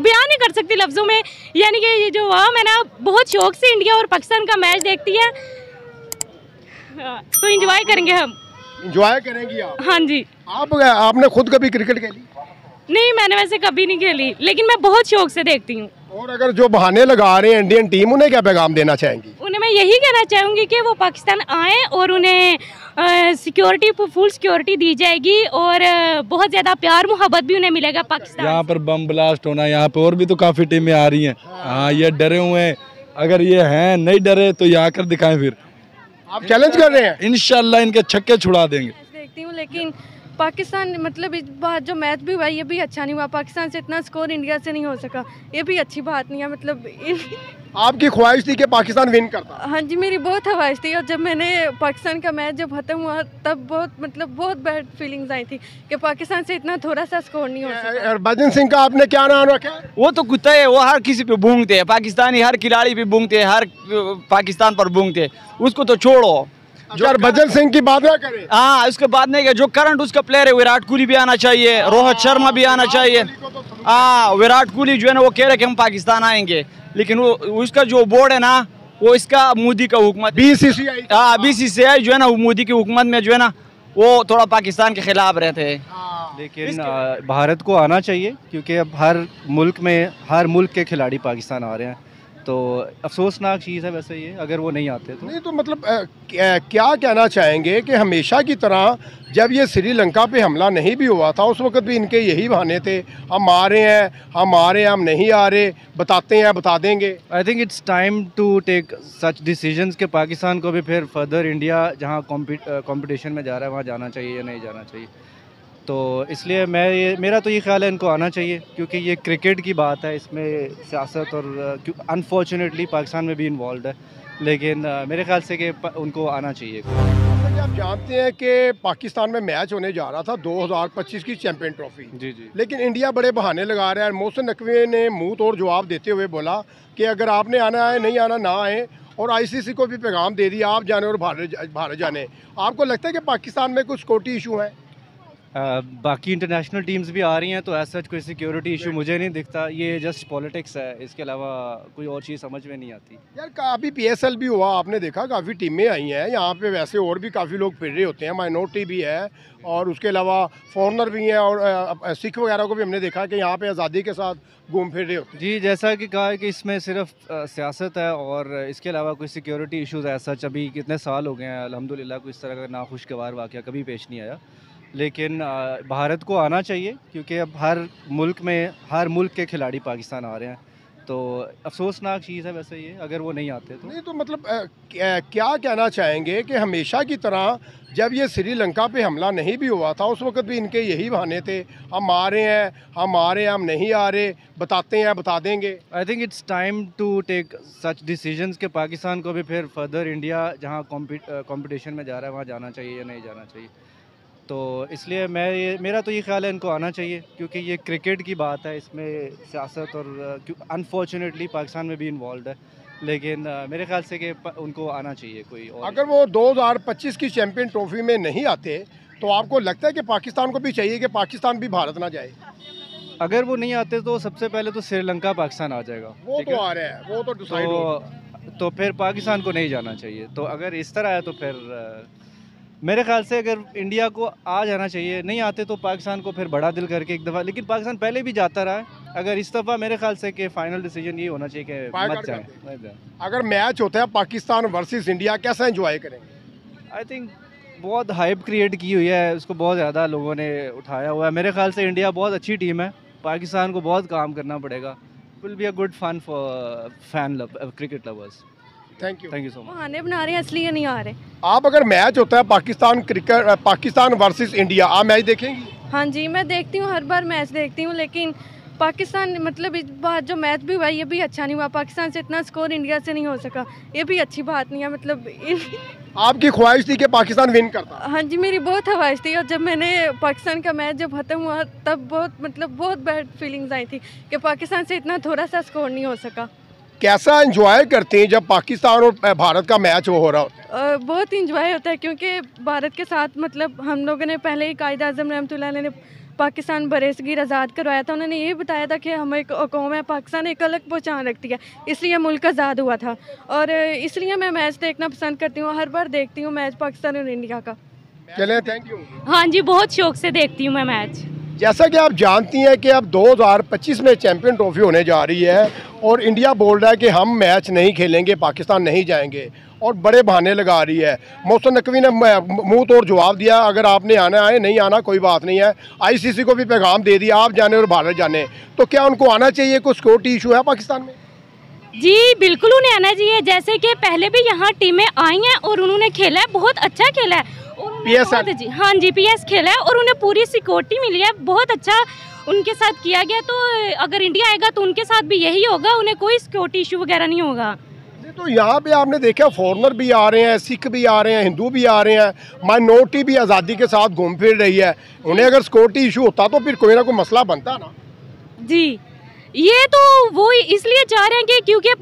बयान नहीं कर सकती लफ्ज़ों में। यानी कि ये जो वाम है ना बहुत शौक से इंडिया और पाकिस्तान का मैच देखती है। हाँ, तो इंजॉय करेंगे हम। इंजॉय करेंगे आप? हाँ जी। आप आपने खुद कभी क्रिकेट खेली? नहीं मैंने वैसे कभी नहीं खेली लेकिन मैं बहुत शौक से देखती हूँ। और अगर जो बहाने लगा रहे हैं इंडियन टीम उन्हें क्या पैगाम देना चाहेंगी? उन्हें मैं यही कहना चाहूँगी कि वो पाकिस्तान आए और उन्हें सिक्योरिटी फुल सिक्योरिटी दी जाएगी और बहुत ज़्यादा प्यार मोहब्बत भी उन्हें मिलेगा पाकिस्तान यहाँ पर बम ब्लास्ट होना यहाँ पे और भी तो काफ़ी टीमें आ रही हैं। हाँ ये डरे हुए हैं। अगर ये हैं नहीं डरे तो ये आकर दिखाएँ फिर। आप चैलेंज कर रहे हैं? इनशाला इनके छक्के छुड़ा देंगे। देखती हूँ लेकिन पाकिस्तान मतलब इस बार जो मैच भी हुआ ये भी अच्छा नहीं हुआ। पाकिस्तान से इतना स्कोर इंडिया से नहीं हो सका। ये भी अच्छी बात नहीं है मतलब इन आपकी ख्वाहिश थी कि पाकिस्तान विन करता। हाँ जी मेरी बहुत ख्वाहिश थी और जब मैंने पाकिस्तान का मैच जब खत्म हुआ तब बहुत मतलब बहुत बैड फीलिंग्स आई थी कि पाकिस्तान से इतना थोड़ा सा स्कोर नहीं हो सका। हरभजन सिंह का आपने क्या नाम रखा? वो तो कुत्ता है वो हर किसी पे बूंगते हैं। पाकिस्तानी हर खिलाड़ी पे बूंगते हैं हर पाकिस्तान पर भूंगते हैं। उसको तो छोड़ो। जो हरभजन सिंह की बात ना करें। हाँ उसके बाद नहीं क्या जो करंट उसका प्लेयर है विराट कोहली भी आना चाहिए रोहित शर्मा भी आना चाहिए। हाँ विराट कोहली जो है ना वो कह रहे कि हम पाकिस्तान आएँगे। लेकिन वो उसका जो बोर्ड है ना वो इसका मोदी का हुकूमत बीसीसीआई हाँ आई जो है ना वो मोदी की हुकूमत में जो है ना वो थोड़ा पाकिस्तान के खिलाफ रहते हैं। लेकिन भारत को आना चाहिए क्योंकि अब हर मुल्क में हर मुल्क के खिलाड़ी पाकिस्तान आ रहे हैं। तो अफसोसनाक चीज़ है वैसे ये अगर वो नहीं आते तो। नहीं तो मतलब अ, क्या कहना चाहेंगे कि हमेशा की तरह जब ये श्रीलंका पे हमला नहीं भी हुआ था उस वक्त भी इनके यही बहाने थे हम आ रहे हैं हम आ रहे हैं हम नहीं आ रहे बताते हैं बता देंगे। I think it's time to take such decisions के पाकिस्तान को भी फिर फर्दर इंडिया जहाँ कंपटीशन में जा रहा है वहाँ जाना चाहिए या नहीं जाना चाहिए। तो इसलिए मैं ये मेरा तो ये ख्याल है इनको आना चाहिए क्योंकि ये क्रिकेट की बात है इसमें सियासत और अनफॉर्चुनेटली पाकिस्तान में भी इन्वॉल्व है लेकिन मेरे ख्याल से कि उनको आना चाहिए। आप जानते हैं कि पाकिस्तान में मैच होने जा रहा था 2025 की चैंपियन ट्रॉफी। जी जी। लेकिन इंडिया बड़े बहाने लगा रहा है। मोहसिन नकवी ने मुँह तोड़ जवाब देते हुए बोला कि अगर आपने आना है नहीं आना ना आए और आईसीसी को भी पैगाम दे दिया आप जाने और भारत भारत जाने। आपको लगता है कि पाकिस्तान में कुछ सिक्योरिटी इशू है? बाकी इंटरनेशनल टीम्स भी आ रही हैं तो ऐसा कोई सिक्योरिटी इशू मुझे नहीं दिखता। ये जस्ट पॉलिटिक्स है इसके अलावा कोई और चीज़ समझ में नहीं आती। यार काफ़ी पीएसएल भी हुआ आपने देखा काफ़ी टीमें आई हैं। यहाँ पे वैसे और भी काफ़ी लोग फिर रहे होते हैं माइनॉरिटी भी है और उसके अलावा फॉरनर भी हैं और सिख वगैरह को भी हमने देखा कि यहाँ पर आज़ादी के साथ घूम फिर रहे होते जी जैसा कि कहा है कि इसमें सिर्फ़ सियासत है और इसके अलावा कोई सिक्योरिटी इश्यूज़ ऐसा अभी कितने साल हो गए हैं अल्हम्दुलिल्लाह कोई इस तरह का नाखुशगवार वाक़ कभी पेश नहीं आया। लेकिन भारत को आना चाहिए क्योंकि अब हर मुल्क में हर मुल्क के खिलाड़ी पाकिस्तान आ रहे हैं। तो अफसोसनाक चीज़ है वैसे ये अगर वो नहीं आते तो। नहीं तो मतलब क्या क्या कहना चाहेंगे कि हमेशा की तरह जब ये श्रीलंका पे हमला नहीं भी हुआ था उस वक्त भी इनके यही बहाने थे हम आ रहे हैं हम आ रहे हैं हम नहीं आ रहे बताते हैं बता देंगे। I think it's time to take such decisions के पाकिस्तान को भी फिर फर्दर इंडिया जहाँ कॉम्पिटिशन में जा रहा है वहाँ जाना चाहिए या नहीं जाना चाहिए। तो इसलिए मैं ये मेरा तो ये ख्याल है इनको आना चाहिए क्योंकि ये क्रिकेट की बात है इसमें सियासत और अनफॉर्चुनेटली पाकिस्तान में भी इन्वॉल्व है लेकिन मेरे ख्याल से कि उनको आना चाहिए कोई और। अगर वो 2025 की चैंपियन ट्रॉफी में नहीं आते तो आपको लगता है कि पाकिस्तान को भी चाहिए कि पाकिस्तान भी भारत ना जाए? अगर वो नहीं आते तो सबसे पहले तो श्रीलंका पाकिस्तान आ जाएगा वो तो आ रहा है वो तो डिसाइड तो तो फिर पाकिस्तान को नहीं जाना चाहिए तो अगर इस तरह है तो फिर मेरे ख्याल से अगर इंडिया को आ जाना चाहिए नहीं आते तो पाकिस्तान को फिर बड़ा दिल करके एक दफ़ा लेकिन पाकिस्तान पहले भी जाता रहा है। अगर इस दफ़ा मेरे ख्याल से कि फाइनल डिसीज़न ये होना चाहिए कि मत जाएँ अगर मैच होता है पाकिस्तान वर्सेस इंडिया कैसा एंजॉय करेंगे? आई थिंक बहुत हाइप क्रिएट की हुई है उसको बहुत ज़्यादा लोगों ने उठाया हुआ है। मेरे ख्याल से इंडिया बहुत अच्छी टीम है पाकिस्तान को बहुत काम करना पड़ेगा। Will be a good fun for fan cricket lovers thank you thank you so much बहाने बना रहे हैं इसलिए नहीं आ रहे। आप अगर मैच होता है Pakistan cricket Pakistan versus India आप मैच देखेंगी? हाँ जी मैं देखती हूँ हर बार मैच देखती हूँ लेकिन पाकिस्तान मतलब इस बार जो मैच भी हुआ ये भी अच्छा नहीं हुआ। पाकिस्तान से इतना स्कोर इंडिया से नहीं हो सका ये भी अच्छी बात नहीं है मतलब आपकी ख्वाहिश थी कि पाकिस्तान विन करता। हाँ जी मेरी बहुत ख्वाहिश थी और जब मैंने पाकिस्तान का मैच जब खत्म हुआ तब बहुत मतलब बहुत बैड फीलिंग्स आई थी कि पाकिस्तान से इतना थोड़ा सा स्कोर नहीं हो सका। कैसा एंजॉय करते हैं जब पाकिस्तान और भारत का मैच हो रहा होता है? बहुत इंजॉय होता है क्योंकि भारत के साथ मतलब हम लोगों ने पहले ही कायद अजम रहमतुल्लाह अलैह ने पाकिस्तान बरसगीर आज़ाद करवाया था। उन्होंने ये बताया था कि हम एक कौम है पाकिस्तान एक अलग पहचान रखती है इसलिए मुल्क आज़ाद हुआ था। और इसलिए मैं मैच देखना पसंद करती हूँ हर बार देखती हूँ मैच पाकिस्तान और इंडिया का। चले थैंक यू हाँ जी बहुत शौक से देखती हूँ मैं मैच जैसा कि आप जानती हैं कि अब 2025 में चैंपियन ट्रॉफी होने जा रही है और इंडिया बोल रहा है कि हम मैच नहीं खेलेंगे, पाकिस्तान नहीं जाएँगे और बड़े बहाने लगा रही है। मोहसन नकवी ने मुँह तोड़ जवाब दिया, अगर आपने आना है, नहीं आना, कोई बात नहीं है। आईसीसी को भी पैगाम दे दिया, आप जाने और भारत जाने। तो क्या उनको आना चाहिए, कोई सिक्योरिटी इशू है पाकिस्तान में? जी, बिल्कुल उन्हें आना चाहिए। जैसे कि पहले भी यहाँ टीमें आई हैं और उन्होंने खेला है, बहुत अच्छा खेला है। पीएस जी हाँ जी पीएस खेला है और उन्हें पूरी सिक्योरिटी मिली है। बहुत अच्छा उनके साथ किया गया। तो अगर इंडिया आएगा तो उनके साथ भी यही होगा उन्हें कोई सिक्योरिटी इशू वगैरह नहीं होगा। तो यहाँ पे आपने देखा फॉरनर भी आ रहे हैं सिख भी आ रहे हैं हिंदू भी आ रहे हैं। माइनॉरिटी भी आज़ादी के साथ घूम फिर रही है। उन्हें अगर सिक्योरिटी इशू होता तो फिर कोई ना कोई मसला बनता ना। जी। ये तो वो इसलिए चाह रहे हैं कि क्योंकि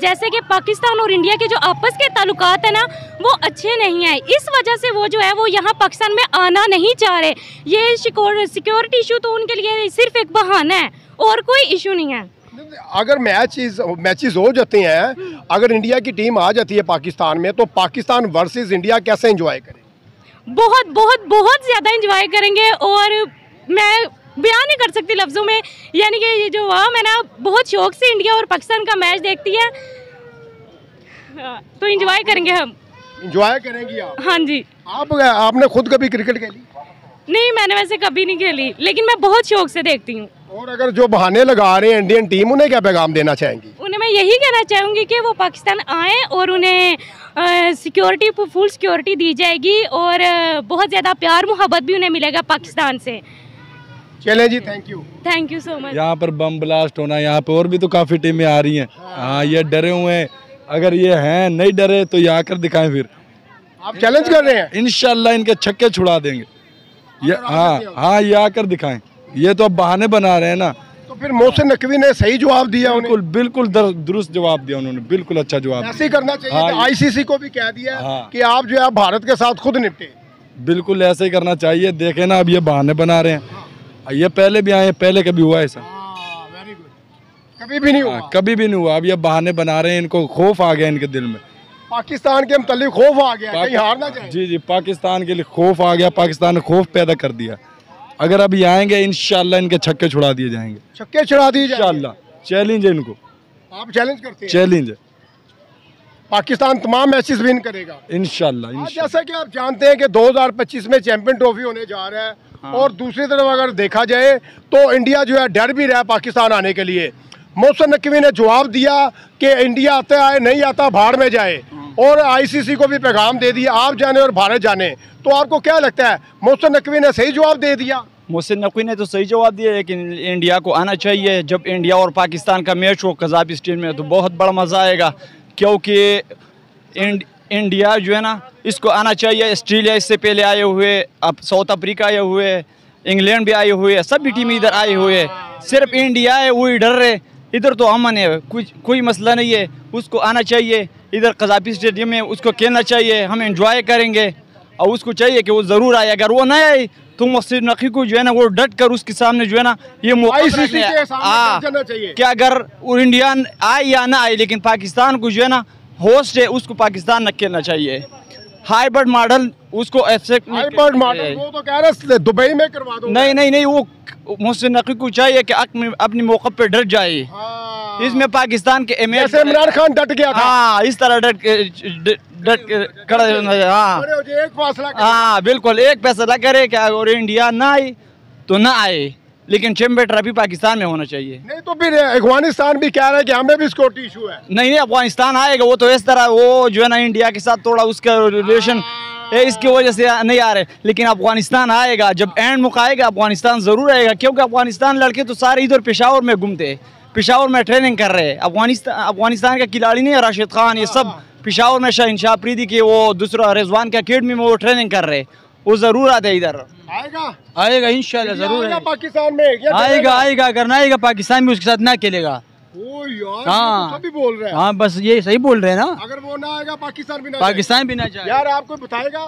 जैसे कि पाकिस्तान और इंडिया के जो आपस के ताल्लुकात हैं ना वो अच्छे नहीं हैं। इस वजह से वो जो है वो यहाँ पाकिस्तान में आना नहीं चाह रहे। ये सिक्योरिटी इशू तो उनके लिए सिर्फ़ एक बहाना है और कोई इशू नहीं है। अगर मैच मैचेस हो जाते हैं अगर इंडिया की टीम आ जाती है पाकिस्तान में तो पाकिस्तान वर्सेस इंडिया कैसे इंजॉय करें बहुत बहुत बहुत ज़्यादा इंजॉय करेंगे और मैं बयान नहीं कर सकती लफ्ज़ों में। यानी कि ये जो हुआ मैं ना बहुत शौक से इंडिया और पाकिस्तान का मैच देखती है। हाँ, तो इंजॉय करेंगे हम। इंजॉय करेंगी आप? हाँ जी। आप आपने खुद कभी क्रिकेट खेली? नहीं मैंने वैसे कभी नहीं खेली लेकिन मैं बहुत शौक से देखती हूँ। और अगर जो बहाने लगा रहे हैं इंडियन टीम उन्हें क्या पैगाम देना चाहेंगी? उन्हें मैं यही कहना चाहूँगी कि वो पाकिस्तान आए और उन्हें सिक्योरिटी फुल सिक्योरिटी दी जाएगी और बहुत ज़्यादा प्यार मोहब्बत भी उन्हें मिलेगा पाकिस्तान से। चले जी thank you thank you so much यहाँ पर बम ब्लास्ट होना यहाँ पे और भी तो काफ़ी टीमें आ रही हैं। हाँ ये डरे हुए हैं। अगर ये हैं नहीं डरे तो ये आकर दिखाएँ फिर। आप चैलेंज कर रहे हैं? इनशाला इनके छक्के छुड़ा देंगे। ये हाँ हाँ। ये आकर दिखाएँ। ये तो अब बहाने बना रहे हैं ना। तो फिर मोहसिन नकवी ने सही जवाब दिया बिल्कुल बिल्कुल दुरुस्त जवाब दिया उन्होंने। बिल्कुल अच्छा जवाब ऐसे ही करना चाहिए हाँ, आईसीसी को भी कह दिया हाँ, कि आप जो है भारत के साथ खुद निपटे। बिल्कुल ऐसे ही करना चाहिए। देखे ना अब ये बहाने बना रहे हैं। ये पहले भी आए पहले कभी हुआ ऐसा? कभी भी नहीं हुआ। आ, कभी भी नहीं हुआ। अब ये बहाने बना रहे हैं इनको खौफ आ गया इनके दिल में। पाकिस्तान के मतलब खौफ आ गया कहीं हारना चाहिए जी जी पाकिस्तान के लिए खौफ आ गया पाकिस्तान ने खौफ पैदा कर दिया। अगर अभी आएँगे इनशाला इनके छक्के छुड़ा दिए जाएँगे। छक्के छुड़ा दिए इनशाला चैलेंज है इनको। आप चैलेंज करते हैं। चैलेंज है। पाकिस्तान तमाम मैचेस विन करेगा। इनशाला जैसा कि आप जानते हैं कि 2025 में चैंपियन ट्रॉफी होने जा रहा है। हाँ। और दूसरी तरफ़ अगर देखा जाए तो इंडिया जो है डर भी रहा है पाकिस्तान आने के लिए। मोहसन नकवी ने जवाब दिया कि इंडिया आता है नहीं आता बाहर में जाए। हाँ। और आईसीसी को भी पैगाम दे दिया आप जाने और भारत जाने। तो आपको क्या लगता है मोहसन नकवी ने सही जवाब दे दिया? मोहसिन नकवी ने तो सही जवाब दिया लेकिन इंडिया को आना चाहिए। जब इंडिया और पाकिस्तान का मैच हो कजाब स्टेट में तो बहुत बड़ा मज़ा आएगा क्योंकि इंडिया जो है ना इसको आना चाहिए। ऑस्ट्रेलिया इससे पहले आए हुए अब साउथ अफ्रीका आए हुए इंग्लैंड भी आए हुए सभी टीम इधर आए हुए। सिर्फ़ इंडिया है वही डर रहे इधर तो अमन है कुछ कोई मसला नहीं है। उसको आना चाहिए इधर कजाफी स्टेडियम में उसको खेलना चाहिए हम इंजॉय करेंगे। और उसको चाहिए कि वो ज़रूर आए। अगर वो नहीं आई तो मस्जिद नकी को जो है ना वो डट कर उसके सामने जो है ना ये हाँ कि अगर इंडिया आए या ना आए लेकिन पाकिस्तान को जो है ना होस्ट है उसको पाकिस्तान न खेलना चाहिए। हाईबर्ड मॉडल उसको एक्सेप्ट हाईबर्ड मॉडल वो तो कह रहे दुबई में करवा दो। नहीं नहीं नहीं वो मोहसिन नकी को चाहिए कि अपने मौके पे डट जाए। हाँ। इसमें पाकिस्तान के इमरान खान डट गया था। हाँ इस तरह डट डट खड़ा हाँ। हाँ बिल्कुल एक फैसला करे क्या और इंडिया ना आए तो ना आए। लेकिन चैम्पियन ट्रॉफी पाकिस्तान में होना चाहिए। नहीं तो फिर अफ़गानिस्तान भी कह रहा है कि हमें भी सिक्योरिटी इशू है। नहीं नहीं अफ़गानिस्तान आएगा वो तो इस तरह वो जो है ना इंडिया के साथ थोड़ा उसका रिलेशन इसकी वजह से नहीं आ रहे। लेकिन अफ़गानिस्तान आएगा जब एंड मुक आएगा अफ़गानिस्तान ज़रूर आएगा क्योंकि अफ़गानिस्तान लड़के तो सारे इधर पेशावर में घूमते पेशावर में ट्रेनिंग कर रहे हैं। अफ़गानिस्तान अफ़गानिस्तान का खिलाड़ी नहीं है राशिद खान ये सब पेशावर में शाह प्रीति के वो दूसरा रिजवान के अकेडमी में वो ट्रेनिंग कर रहे वो ज़रूर आते इधर। आएगा? आएगा इंशाल्लाह ज़रूर आएगा पाकिस्तान में आएगा आएगा अगर ना आएगा पाकिस्तान में उसके साथ ना खेलेगा। हाँ। तो बोल रहे हैं। हाँ बस ये सही बोल रहे हैं ना। अगर वो ना आएगा पाकिस्तान भी ना पाकिस्तान भी ना जाए। यार आपको बताएगा?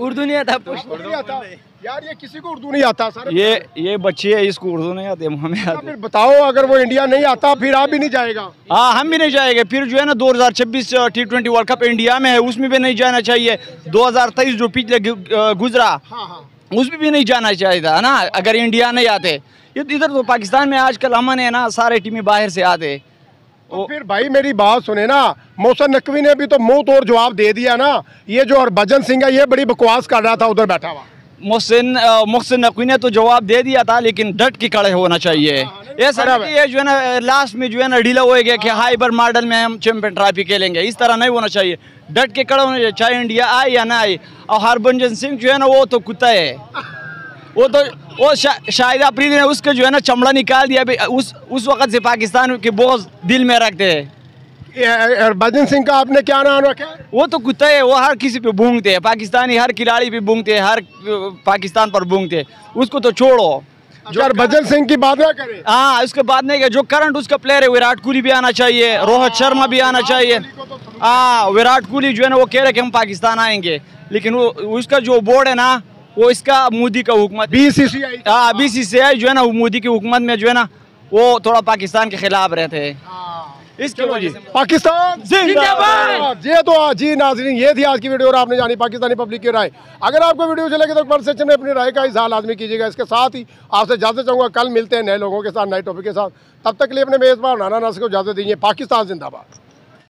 उर्दू नहीं आता उर्दू नहीं आता। यार ये किसी को उर्दू नहीं आता सर ये ये बच्चे है इसको उर्दू नहीं आती हमें अच्छा, आती। फिर बताओ अगर वो इंडिया नहीं आता फिर आप भी नहीं जाएगा। हाँ हम भी नहीं जाएँगे। फिर जो है ना 2026 T twenty world cup India में है उसमें भी नहीं जाना चाहिए। 2023 जो पिछले गुजरा हाँ हाँ। उसमें भी नहीं जाना चाहिए था ना? अगर इंडिया नहीं आते। इधर तो पाकिस्तान में आजकल अमन है ना सारे टीमें बाहर से आते। तो फिर भाई मेरी बात सुने ना मोहसन नकवी ने भी तो मुँह तोड़ जवाब दे दिया ना। ये जो हरभजन सिंह है ये बड़ी बकवास कर रहा था उधर बैठा हुआ। मोहसिन मोहसिन नकवी ने तो जवाब दे दिया था लेकिन डट के खड़े होना चाहिए। ये सर ये जो है ना लास्ट में जो है ना ढीला होएगा कि हाइबर मॉडल में हम चैंपियन ट्रॉफी खेलेंगे। इस तरह नहीं होना चाहिए। डट के खड़े होना चाहिए चाहे इंडिया आए या ना आए। और हरभजन सिंह जो है ना वो तो कुत्ता है। वो तो वो शा, शाहिद अफरीदी ने उसका जो है ना चमड़ा निकाल दिया उस उस वक्त से पाकिस्तान के बहुत दिल में रखते हैं। हरभजन सिंह का आपने क्या नाम रखा? वो तो कुत्ता है वो हर किसी पे बूंगते हैं। पाकिस्तानी हर खिलाड़ी पे बूंगते हैं हर पाकिस्तान पर बूंगते हैं। उसको तो छोड़ो। जो हरभजन सिंह की बात ना करें। हाँ उसके बाद नहीं क्या जो करंट उसका प्लेयर है विराट कोहली भी आना चाहिए रोहित शर्मा भी आना चाहिए। हाँ विराट कोहली जो है ना वो कह रहे कि हम पाकिस्तान आएँगे। लेकिन वो उसका जो बोर्ड है ना वो इसका मोदी का हुकूमत। बीसीसीआई हाँ बी सी सी आई जो है ना मोदी की हुकूमत में जो है ना वो थोड़ा पाकिस्तान के खिलाफ रहते हैं। इसकी वजह पाकिस्तान? जिंदाबाद! ये तो जी नाजरीन ये थी आज की वीडियो और आपने जानी पाकिस्तानी पब्लिक की राय। अगर आपको वीडियो चलेगी तो कमेंट सेक्शन में अपनी राय का इजहार लाजमी कीजिएगा। इसके साथ ही आपसे इजाज़त चाहूँगा कल मिलते हैं नए लोगों के साथ नए टॉपिक के साथ। तब तक के लिए अपने मेजबान नाना नासिर को इजाज़त दीजिए। पाकिस्तान जिंदाबाद।